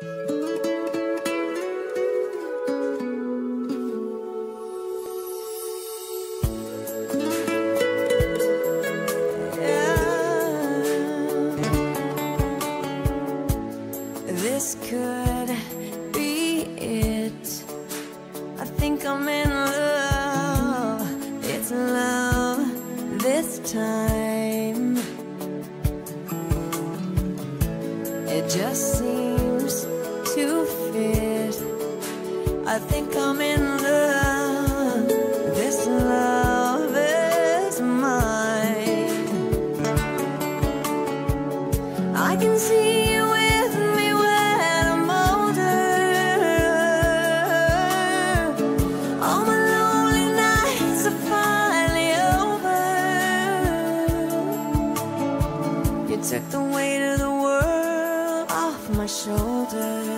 this could be it. I think I'm in love. It's love this time. It just seems I think I'm in love. This love is mine. I can see you with me when I'm older. All my lonely nights are finally over. You took the weight of the world off my shoulders.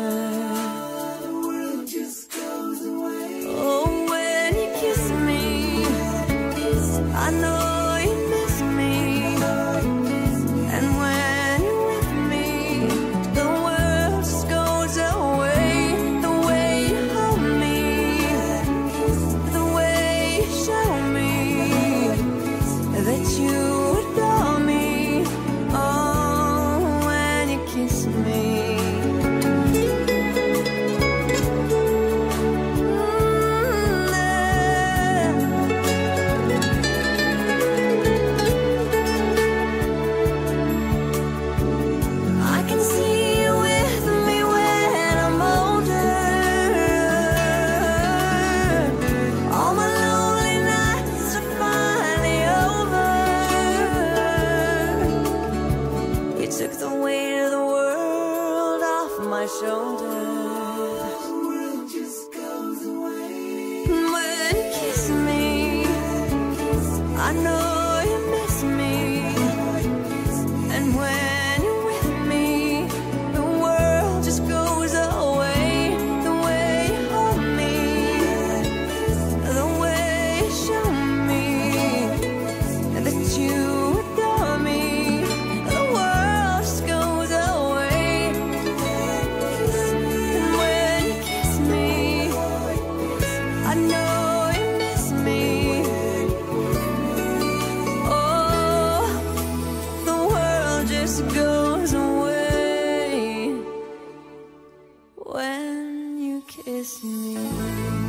shoulders. When you kiss me, I know. when you kiss me.